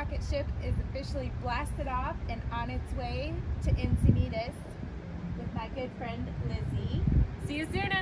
Rocket ship is officially blasted off and on its way to Encinitas with my good friend Lizzie. See you soon,